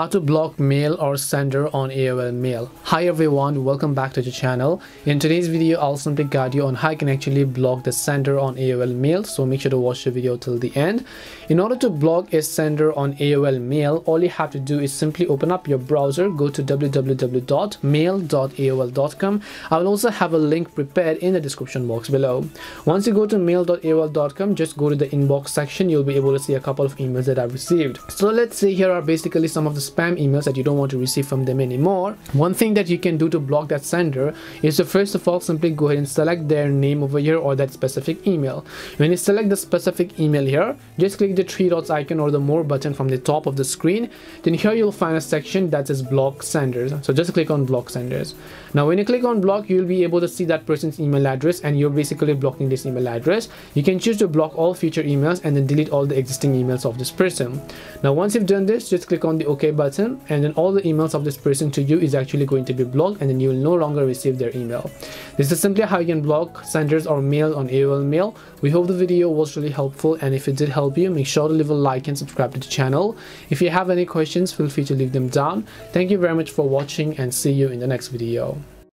how to block mail or sender on AOL mail. Hi everyone, welcome back to the channel. In today's video, I'll simply guide you on how you can actually block the sender on AOL mail. So make sure to watch the video till the end. In order to block a sender on AOL mail, all you have to do is simply open up your browser, go to www.mail.aol.com. I will also have a link prepared in the description box below. Once you go to mail.aol.com, just go to the inbox section. You'll be able to see a couple of emails that I've received. So let's see here are basically some of the spam emails that you don't want to receive from them anymore. One thing that you can do to block that sender is to first of all simply go ahead and select their name over here or that specific email. When you select the specific email here just click the three dots icon or the more button from the top of the screen. Then here you'll find a section that says block senders. So just click on block senders. Now when you click on block you'll be able to see that person's email address and you're basically blocking this email address. You can choose to block all future emails and then delete all the existing emails of this person. Now once you've done this just click on the ok button and then all the emails of this person to you is actually going to be blocked and then you will no longer receive their email. This is simply how you can block senders or mail on AOL mail. We hope the video was really helpful and if it did help you make sure to leave a like and subscribe to the channel. If you have any questions feel free to leave them down. Thank you very much for watching and see you in the next video